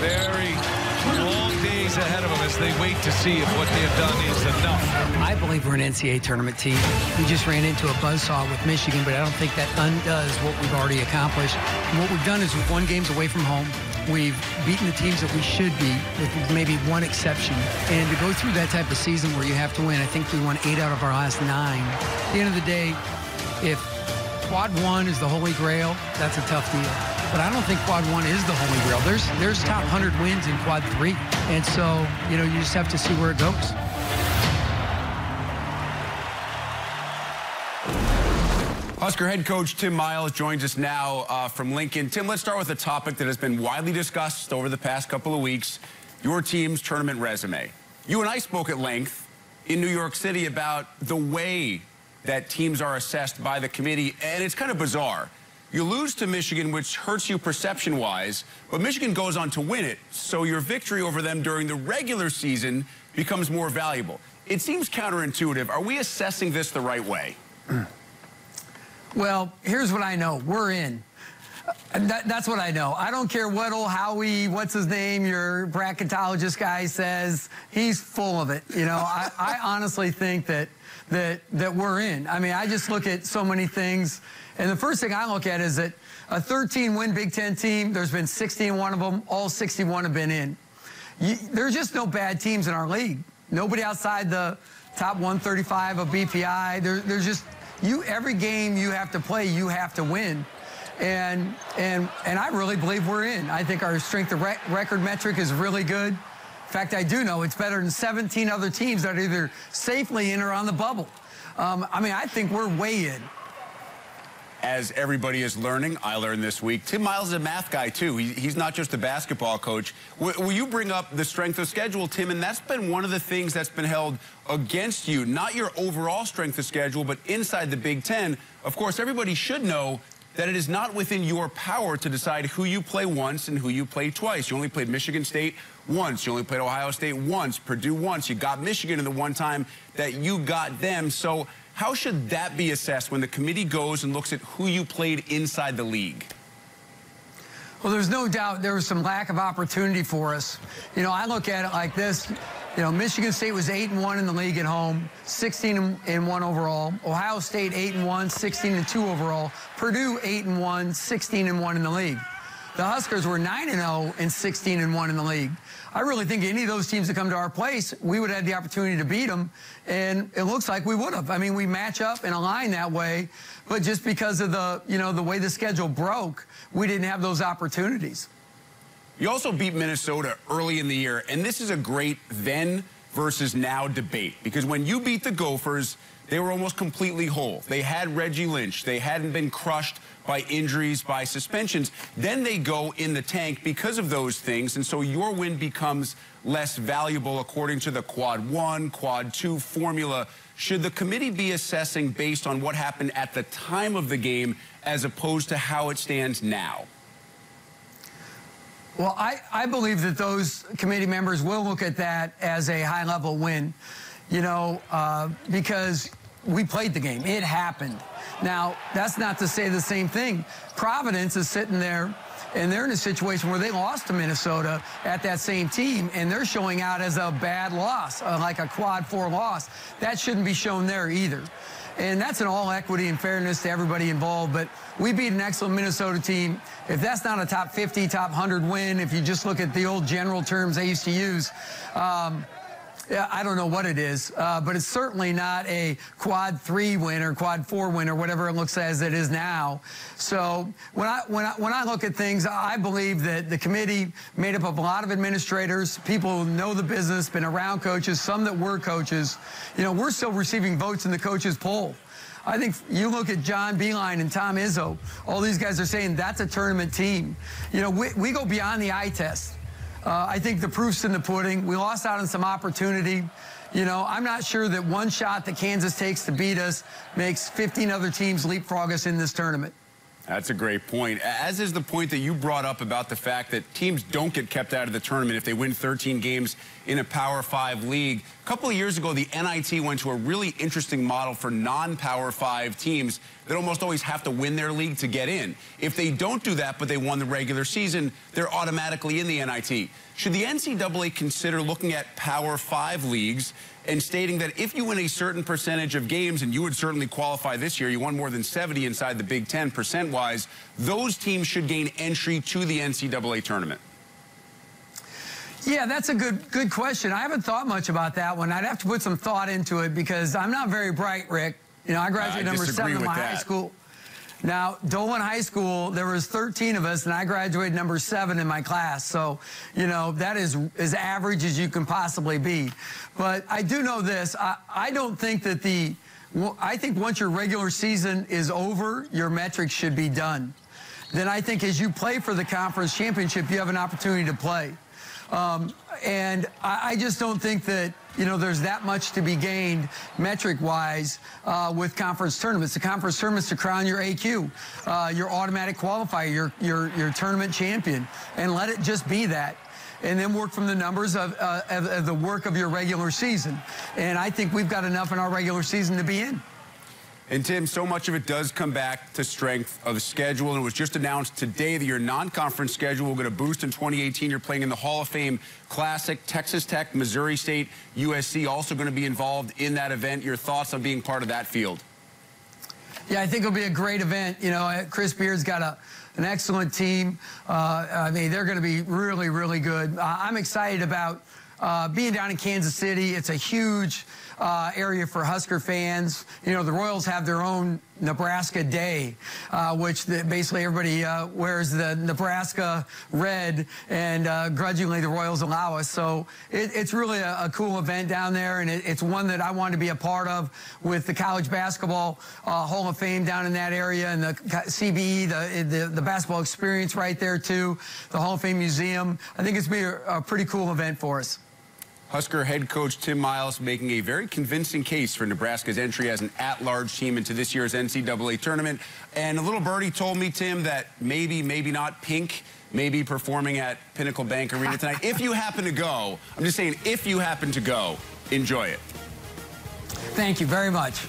very long days ahead of them as they wait to see if what they have done is enough. I believe we're an NCAA tournament team. We just ran into a buzzsaw with Michigan, but I don't think that undoes what we've already accomplished. And what we've done is we've won games away from home. We've beaten the teams that we should beat, with maybe one exception. And to go through that type of season where you have to win, I think we won eight out of our last nine. At the end of the day, if quad one is the holy grail, that's a tough deal. But I don't think quad one is the holy grail. There's there's top 100 wins in quad three. And so, you know, you just have to see where it goes. Husker head coach Tim Miles joins us now uh, from Lincoln. Tim, let's start with a topic that has been widely discussed over the past couple of weeks, your team's tournament resume. You and I spoke at length in New York City about the way that teams are assessed by the committee, and it's kind of bizarre. You lose to Michigan, which hurts you perception-wise, but Michigan goes on to win it, so your victory over them during the regular season becomes more valuable. It seems counterintuitive. Are we assessing this the right way? Well, here's what I know. We're in. That, that's what I know. I don't care what old Howie, what's his name, your bracketologist guy says. He's full of it. You know, I, I honestly think that that that we're in. I mean, I just look at so many things, and the first thing I look at is that a 13-win Big Ten team. There's been 61 of them. All 61 have been in. You, there's just no bad teams in our league. Nobody outside the top 135 of BPI. There, there's just you every game you have to play, you have to win. And and and I really believe we're in. I think our strength of rec record metric is really good. In fact, I do know it's better than 17 other teams that are either safely in or on the bubble. Um, I mean, I think we're way in. As everybody is learning, I learned this week. Tim Miles is a math guy, too. He, he's not just a basketball coach. W will you bring up the strength of schedule, Tim? And that's been one of the things that's been held against you. Not your overall strength of schedule, but inside the Big Ten. Of course, everybody should know that it is not within your power to decide who you play once and who you play twice. You only played Michigan State once. You only played Ohio State once, Purdue once. You got Michigan in the one time that you got them. So how should that be assessed when the committee goes and looks at who you played inside the league? Well, there's no doubt there was some lack of opportunity for us. You know, I look at it like this. You know, Michigan State was 8 and 1 in the league at home, 16 and 1 overall. Ohio State 8 and 1, 16 and 2 overall. Purdue 8 and 1, 16 and 1 in the league. The Huskers were 9 and 0 and 16 and 1 in the league. I really think any of those teams that come to our place, we would have the opportunity to beat them, and it looks like we would have. I mean, we match up and align that way, but just because of the, you know, the way the schedule broke, we didn't have those opportunities. You also beat Minnesota early in the year, and this is a great then versus now debate because when you beat the Gophers, they were almost completely whole. They had Reggie Lynch. They hadn't been crushed by injuries, by suspensions. Then they go in the tank because of those things, and so your win becomes less valuable according to the quad one, quad two formula. Should the committee be assessing based on what happened at the time of the game as opposed to how it stands now? Well, I, I believe that those committee members will look at that as a high-level win, you know, uh, because we played the game. It happened. Now, that's not to say the same thing. Providence is sitting there, and they're in a situation where they lost to Minnesota at that same team, and they're showing out as a bad loss, uh, like a quad four loss. That shouldn't be shown there either. And that's an all equity and fairness to everybody involved. But we beat an excellent Minnesota team. If that's not a top 50, top 100 win, if you just look at the old general terms they used to use, um, I don't know what it is, uh, but it's certainly not a quad three win or quad four win or whatever it looks as it is now. So when I when I when I look at things, I believe that the committee made up of a lot of administrators, people who know the business, been around coaches, some that were coaches. You know, we're still receiving votes in the coaches poll. I think you look at John Beilein and Tom Izzo, all these guys are saying that's a tournament team. You know, we, we go beyond the eye test. Uh, I think the proof's in the pudding. We lost out on some opportunity. You know, I'm not sure that one shot that Kansas takes to beat us makes 15 other teams leapfrog us in this tournament. That's a great point. As is the point that you brought up about the fact that teams don't get kept out of the tournament if they win 13 games in a Power 5 league. A couple of years ago, the NIT went to a really interesting model for non-Power 5 teams. that almost always have to win their league to get in. If they don't do that, but they won the regular season, they're automatically in the NIT. Should the NCAA consider looking at Power Five leagues and stating that if you win a certain percentage of games, and you would certainly qualify this year, you won more than 70 inside the Big Ten percent-wise, those teams should gain entry to the NCAA tournament? Yeah, that's a good good question. I haven't thought much about that one. I'd have to put some thought into it because I'm not very bright, Rick. You know, I graduated I number seven in my that. high school. Now, Doland High School, there was 13 of us, and I graduated number seven in my class. So, you know, that is as average as you can possibly be. But I do know this. I, I don't think that the, I think once your regular season is over, your metrics should be done. Then I think as you play for the conference championship, you have an opportunity to play. Um, and I, I, just don't think that, you know, there's that much to be gained metric-wise uh, with conference tournaments. The conference tournaments to crown your AQ, uh, your automatic qualifier, your, your, your tournament champion, and let it just be that and then work from the numbers of, uh, of, of, the work of your regular season. And I think we've got enough in our regular season to be in. And Tim, so much of it does come back to strength of the schedule. And it was just announced today that your non-conference schedule will get a boost in 2018. You're playing in the Hall of Fame Classic. Texas Tech, Missouri State, USC also going to be involved in that event. Your thoughts on being part of that field? Yeah, I think it'll be a great event. You know, Chris Beard's got a an excellent team. Uh, I mean, they're going to be really, really good. Uh, I'm excited about uh, being down in Kansas City. It's a huge uh, area for Husker fans. You know, the Royals have their own Nebraska Day, uh, which the, basically everybody uh, wears the Nebraska red, and uh, grudgingly the Royals allow us. So it, it's really a, a, cool event down there, and it, it's one that I want to be a part of with the College Basketball uh, Hall of Fame down in that area, and the CBE, the, the, the basketball experience right there too, the Hall of Fame Museum. I think it's be a, a pretty cool event for us. Husker head coach Tim Miles making a very convincing case for Nebraska's entry as an at-large team into this year's NCAA tournament. And a little birdie told me, Tim, that maybe, maybe not Pink maybe performing at Pinnacle Bank Arena tonight. if you happen to go, I'm just saying, if you happen to go, enjoy it. Thank you very much.